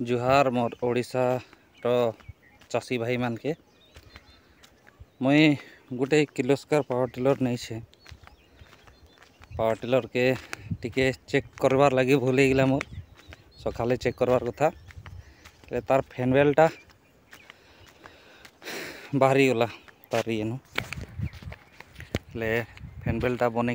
जुहार मोर ओडिशार चाषी भाई मान के मुई गोटे किलोस्कर पावर टिलर नहीं छे पावर टिलर के टिके चेक करवार लगी भूल गला मोर सकाले चेक करवार कथा तार फ़ैन बेलटा बाहरी गला तार ये ले फ़ैन बेलटा बने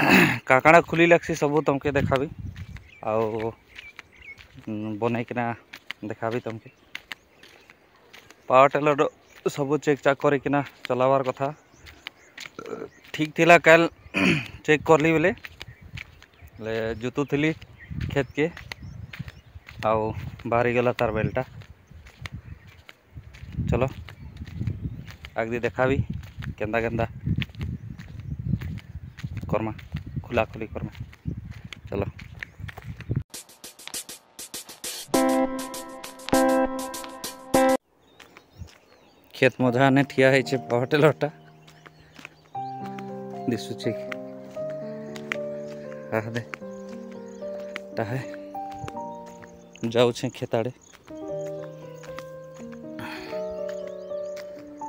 के के काकाणा खुली लगसी सब तुमके देखाबी आउ बनईकिना देखाबी तुमके पावर टेलर सब चेक चाक करकिना चलावार कथा ठीक थिला कल चेक करली बेले ले जुतुली खेत के आउ बाहरी गला तार बेलटा चलो आगदी देखाबी केंदा केंदा करमा, खुला खुली करमा। चलो। खेत मझाने ठिया है पहटे लटा दिशुचे टाहे जाऊे खेत आड़े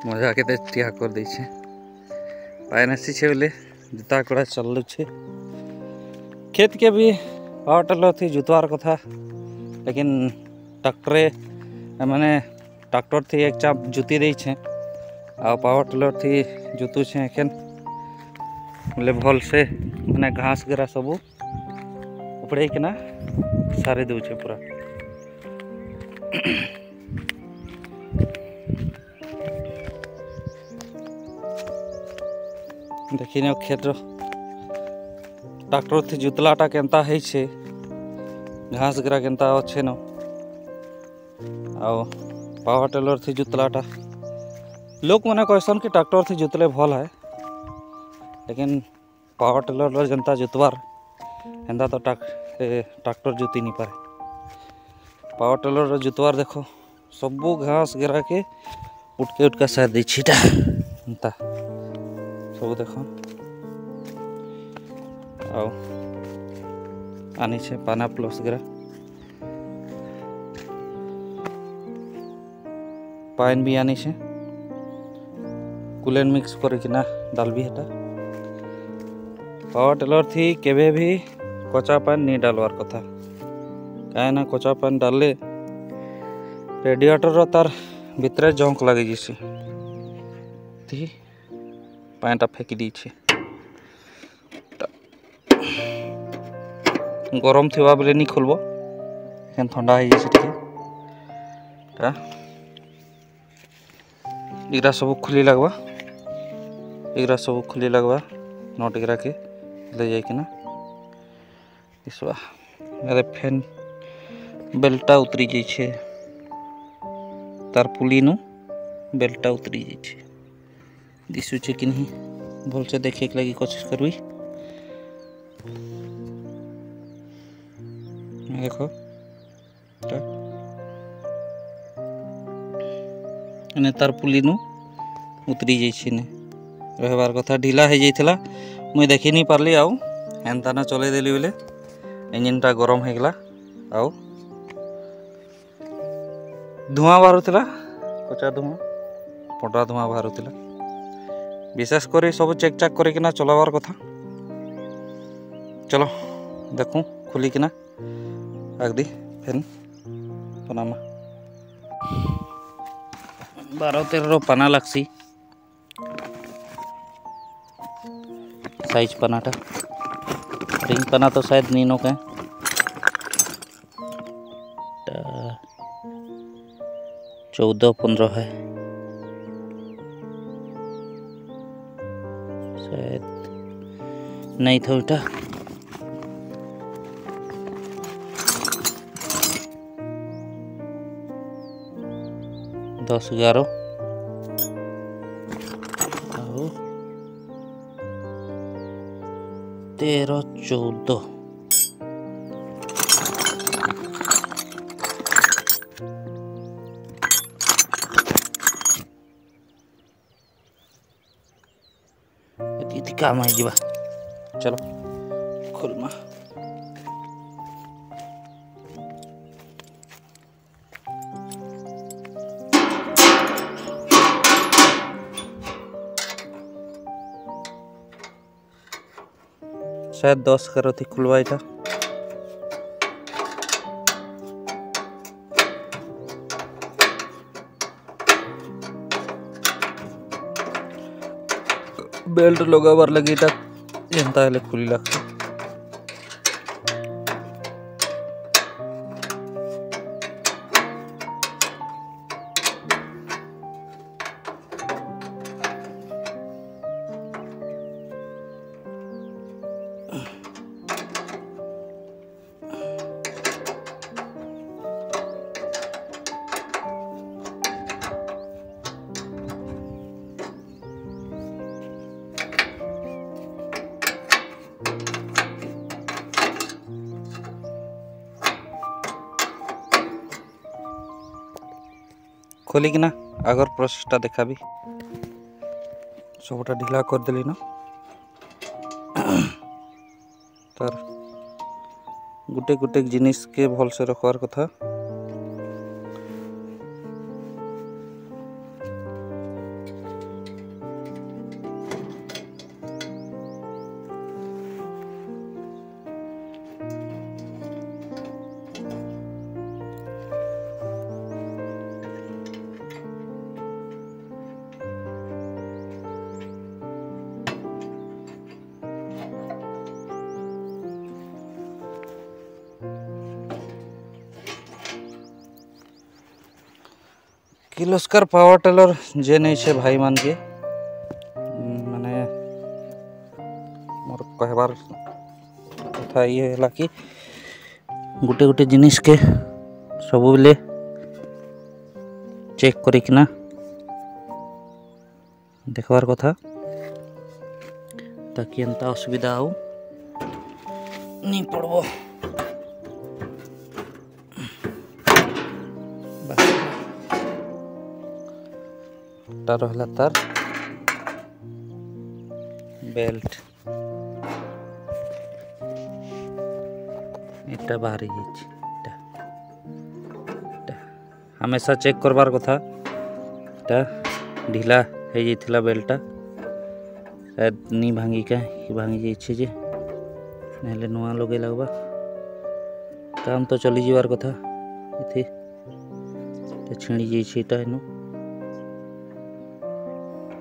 मज़ा के ठिया कर दे पायन आसी बोले जोताकड़ा चलू खेत के भी आटल थी, जोतवार कथा लेकिन ट्रैक्टरे मैंने ट्रैक्टर थी, एक चाप जुती दे आ पावर टिलर थी, जोतु एखन बोले भल से मैंने घास गरा सब। उपड़े सारी दूचे पूरा। देखी खेत ट्राक्टर थी जुतलाटा केनता है घास गिरा केनता अच्छे न। पावर टेलर थी जुतलाटा लोग मैंने कहसन कि ट्राक्टर थी जुतले भल है, लेकिन पावर टेलर जनता जुतवार। एंदा तो ट्राक्टर जुती नहीं पारे। पावर टेलर जुतवार देखो, सबू घास गिरा के उठके उठका साथ दी छीटा। सब देख आनी छे पाना प्लस ग्रा पाइन भी आनी छे कुलेन मिक्स करना डाल भी हेटा पावर टेलर थी के कचा पान नहीं डाल कथा कहीं कचा पान डाले रेडिएटर तार भरे जंक लगे थी পায়টা ফেঁকি দিয়েছি গরম থাকা বেলে নি খুলব এখানে থা হয়ে যাচ্ছে টিকি এগুলা সব খুলি লাগবা এগুলা সব খুলি লাগবা নট এগুলাকে ले जाकना इसवा अरे फ़ैन बेल्टा उतरी जाए तार पुलिनु बेल्टा उतरी जाए दिशुचे कि नहीं? भल से देखे लगी कोशिश कर देखो। तो। मैंने तार पुलिन उतरी जाने ने। रहबार कथा ढिला हो मुझे मुई देखी नहीं पार्ली आउ एनताना चले देली बोले। इंजिनटा गरम हो गला। आउ धूआ बाहर कचा धूआ। पटा धूआ बाहर विशेष कर सब चेक चाक करना चल कथा। चलो, देखूँ, खुली किना आग फ़ैन बार तेर पाना लगसी। सैज पनाटा रिंग पाना तो शायद नहीं के चौदह, पंद्रह है। शायद नहीं था उठा दस ग्यारह। तेरह चौदह। काम है चलो। खोलमा शायद दस करो थी खुलवाई था। बेल्ट लगाबार लगे इटा एंता हेले खुली लागছে ଖୋଲିକିନା ଆଗର ପ୍ରୋସେସ୍ଟା ଦେଖାବି ସବୁଟା ଢିଲା କରିଦେଲି ନା ତାର ଗୋଟେ ଗୋଟେ ଜିନିଷକେ ଭଲସେ ରଖବାର କଥା किलोस्कर पावर टेलर जे नहीं है भाई मान के। मैंने मोर कहबार कथा ये है कि गोटे गोटे जिनिस के सब बेले चेक करना देखबार कथा। ताकि एंता असुविधा हो। नहीं पड़बो। गोटा रहा तार बेल्ट इटा बाहरी हमेशा चेक करवार कथा ढिला ढिला बेल्टा शायद नी भांगी का भांगी जाइए जे ना नुआ लगे लगवा काम तो चली जीवार कथा इत छिड़ी जाइए इटा इनू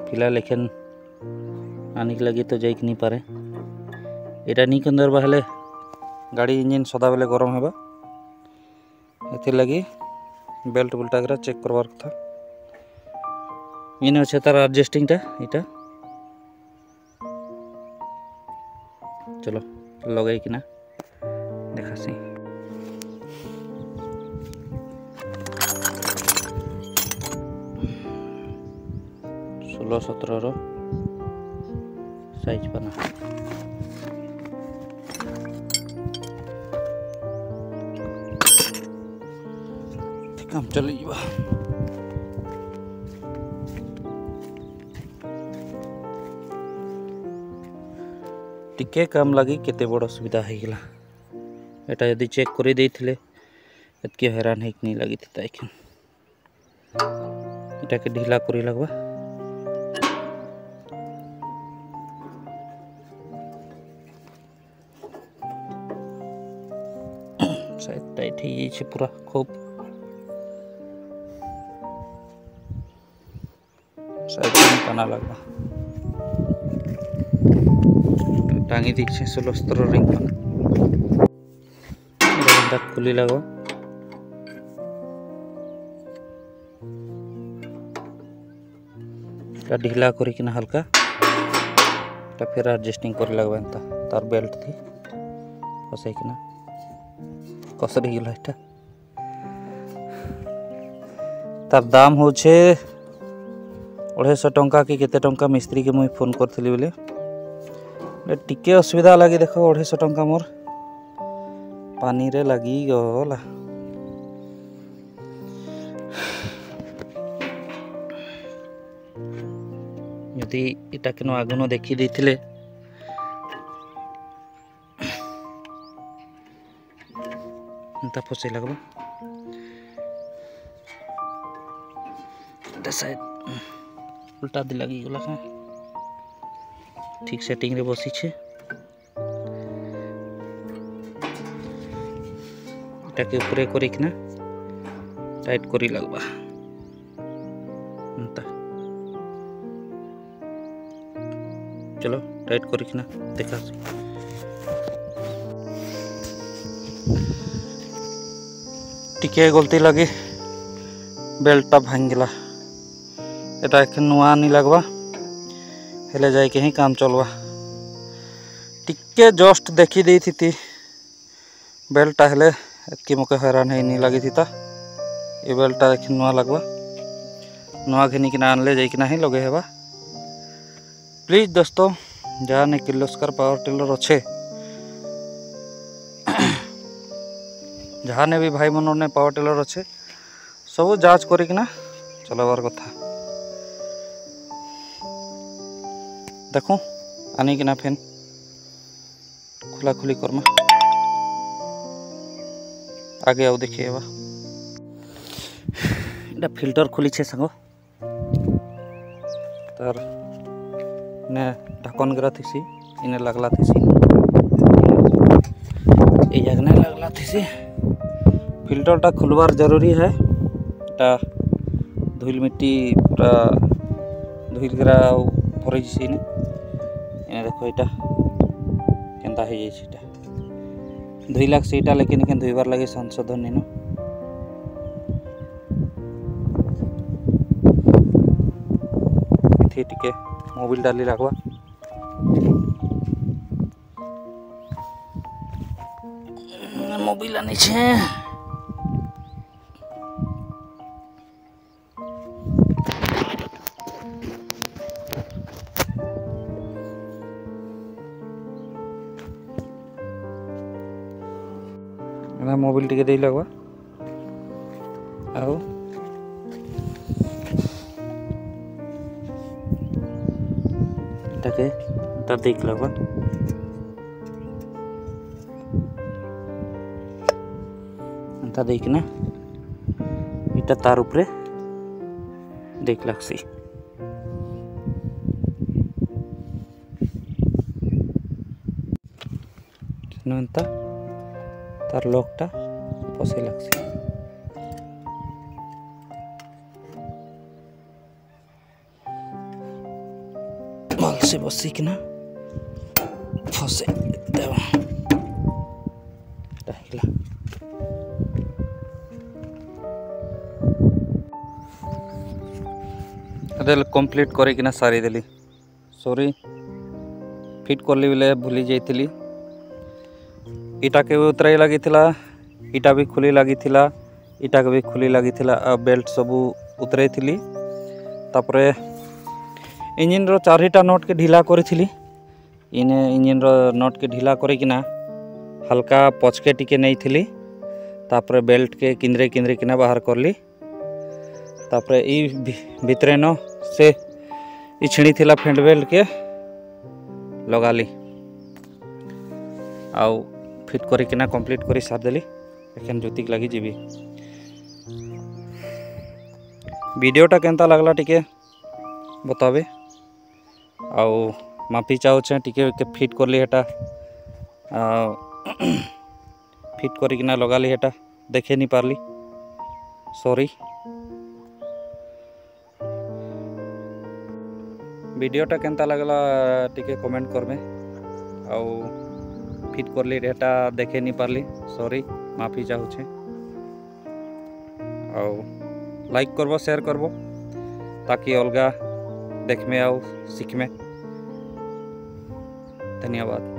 फ़िलहाल लेकिन आने के लगे तो जा नहीं पारे এটা নিয়ে কেন ধরবা হলে গাড়ি ইঞ্জিন সদাবেলে গরম হবা এর লাগি বেল্ট বুল্টাকরা চেক করবার কথা। ইন হচ্ছে তার অ্যাডজাস্টিংটা এটা। চলো, লগাই কিনা দেখাছি षोलो सतर सैज पाना काम चल टे कम लगी के बड़ सुविधा होगा एटा जदि चेक कर हैरान लगी लगे ढिला लगवा बैठी पूरा खूब तना लगा टांगी दीचे सोलस्तर रिंग खुली लगा ढीला करिकिना हल्का फिर एडजस्टिंग कर लगवा तार बेल्ट थी फसैकिना কসরে গেল এটা। তার দাম হচ্ছে অড়াইশো টঙ্কা কি কেতে টঙ্কা মিস্ত্রিকে মুই ফোন করলি বলে। টিকে অসুবিধা লাগে দেখো অড়াইশো টঙ্কা মোর। পানিরে লাগি গলা। যদি এটা কেন আগুন দেখি দিয়েছিলে कितना फुसे लगभग शायद हम्म, उल्टा दिल लगी गला है। ठीक सेटिंग रे बसी छे এটাকে উপরে করি কিনা টাইট করি লাগবা चलो, टाइट करिकना देखा टिके गलती लगे बेल्टा भांगला एटा एक नुआ नहीं लगवा हेले जाए ही काम चलवा टिके जस्ट देखी दे थी बेल्टा हेले इतकी मुके हैरान है नहीं लगी थी ये बेल्टा देख नुआ लगवा नुआ घिनी कि आनले जाए कि लगे हेबा प्लीज़ दोस्तों जहाँ ने किलोस्कर पावर टिलर अच्छे जहाने भी भाई मन पावर टेलर अच्छे सब जाँच करना चल कथा देख आनिकना फ़ैन खुला खुली करमा आगे आओ देखिए आखिर फ़िल्टर खुली सांग तार ने ढकन गिरा थीसी इन्हें लगला थीसी ये लगला थीसी फ़िल्टर टा खुलवार ज़रूरी है। टा धूल मिट्टी पूरा धूल गिरा भरे जिसे ने ये देखो इटा कैंदा है ये चीटा धूल लग से इटा लेकिन कैंदा दूसरी लगे संसदन नहीं ना ठीक है मोबाइल डाली लगवा। मोबाइल आने चाहिए ना मोबिल टिके लग आके देख लग एंता देखना इटा तार ऊपर देख लगसी। नंता তার লকটা পসে লাগছে ଭଲସେ ବସିକିନା ଫସେଇ ଦେବା ଏଇଟା ହେଇଗଲା ଏଟା କମ୍ପ୍ଲିଟ୍ କରିକିନା ସାରିଦେଲି ସରି ଫିଟ୍ କଲି ବେଲେ ଭୁଲି ଯାଇଥିଲି ଇଟା କେବେ ଉତରାଇ ଲାଗିଥିଲା ଇଟା ବି ଖୋଲି ଲାଗିଥିଲା ଇଟାକେ ବି ଖୋଲି ଲାଗିଥିଲା ଆଉ ବେଲ୍ଟ ସବୁ ଉତରାଇଥିଲି ତାପରେ ଇଞ୍ଜିନ୍ର ଚାରିଟା ନଟ୍କେ ଢିଲା କରିଥିଲି ଇନେ ଇଞ୍ଜିନ୍ର ନଟ୍କେ ଢିଲା କରିକିନା ହାଲକା ପଛକେ ଟିକେ ନେଇଥିଲି ତାପରେ ବେଲ୍ଟକେ କିନ୍ଦ୍ରେ କିନ୍ଦ୍ରେ କିନା ବାହାର କଲି ତାପରେ ଇ ଭିତରେ ନ ସେ ଇ ଛିଣିଥିଲା ଫେଣ୍ଡ ବେଲ୍ଟକେ ଲଗାଲି ଆଉ फिट करना कंप्लीट कर सारदेली जोतिक ज्योति लगिजी भिडटा के लगला टी बताबे आफी माफ़ी चाहछे टे फिट कली हेटा फिट करना लगाली हेटा देखे नहीं पार्ली सरी भिडटा के लगला टे कमेंट करमें ফিট করলি এটা দেখে নি পারলি সরি মাফি চাহুছে আউ লাইক করব শেয়ার করব তাকি অলগা দেখমে আউ শিখমে ধন্যবাদ